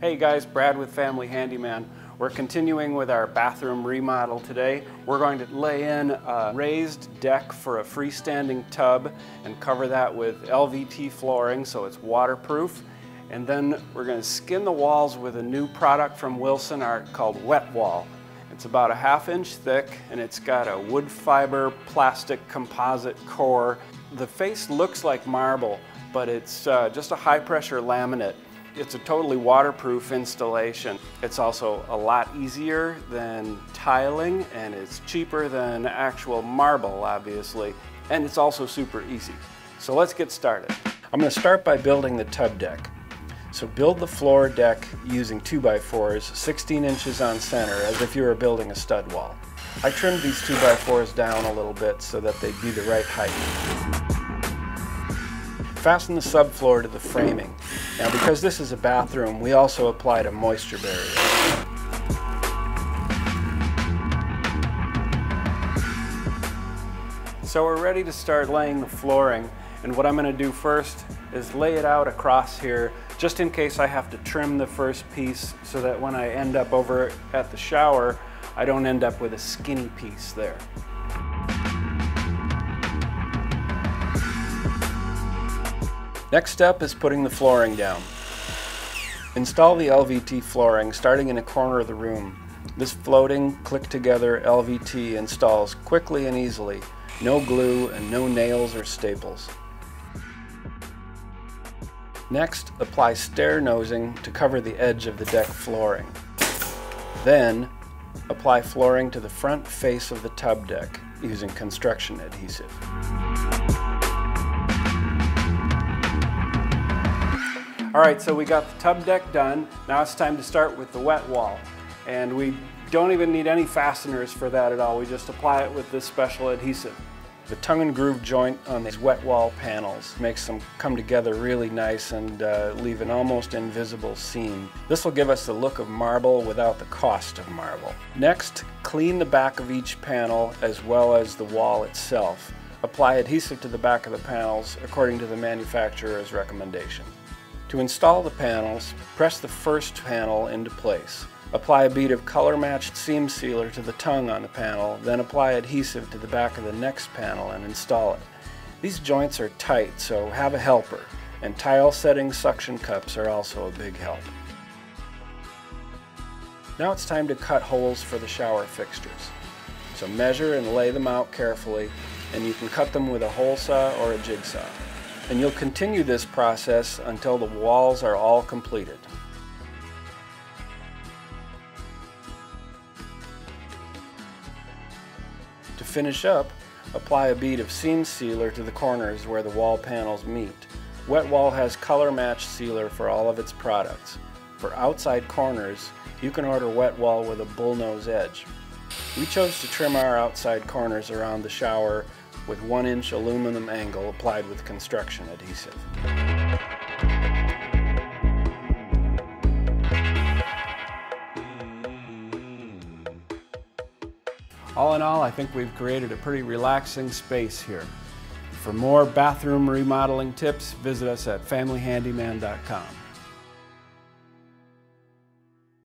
Hey guys, Brad with Family Handyman. We're continuing with our bathroom remodel today. We're going to lay in a raised deck for a freestanding tub and cover that with LVT flooring so it's waterproof. And then we're going to skin the walls with a new product from Wilsonart called WetWall. It's about a half inch thick and it's got a wood fiber plastic composite core. The face looks like marble, but it's uh, just a high pressure laminate it's a totally waterproof installation. It's also a lot easier than tiling and it's cheaper than actual marble, obviously. And it's also super easy. So let's get started. I'm gonna start by building the tub deck. So build the floor deck using 2x4s, 16 inches on center, as if you were building a stud wall. I trimmed these 2x4s down a little bit so that they'd be the right height. Fasten the subfloor to the framing. Now because this is a bathroom, we also applied a moisture barrier. So we're ready to start laying the flooring and what I'm going to do first is lay it out across here just in case I have to trim the first piece so that when I end up over at the shower I don't end up with a skinny piece there. Next step is putting the flooring down. Install the LVT flooring starting in a corner of the room. This floating, click-together LVT installs quickly and easily, no glue and no nails or staples. Next, apply stair nosing to cover the edge of the deck flooring. Then, apply flooring to the front face of the tub deck using construction adhesive. All right, so we got the tub deck done. Now it's time to start with the wet wall. And we don't even need any fasteners for that at all. We just apply it with this special adhesive. The tongue and groove joint on these wet wall panels makes them come together really nice and uh, leave an almost invisible seam. This will give us the look of marble without the cost of marble. Next, clean the back of each panel as well as the wall itself. Apply adhesive to the back of the panels according to the manufacturer's recommendation. To install the panels, press the first panel into place. Apply a bead of color-matched seam sealer to the tongue on the panel, then apply adhesive to the back of the next panel and install it. These joints are tight, so have a helper, and tile setting suction cups are also a big help. Now it's time to cut holes for the shower fixtures. So measure and lay them out carefully, and you can cut them with a hole saw or a jigsaw and you'll continue this process until the walls are all completed. To finish up, apply a bead of seam sealer to the corners where the wall panels meet. WetWall has color match sealer for all of its products. For outside corners, you can order WetWall with a bullnose edge. We chose to trim our outside corners around the shower with 1 inch aluminum angle applied with construction adhesive. All in all, I think we've created a pretty relaxing space here. For more bathroom remodeling tips, visit us at familyhandyman.com.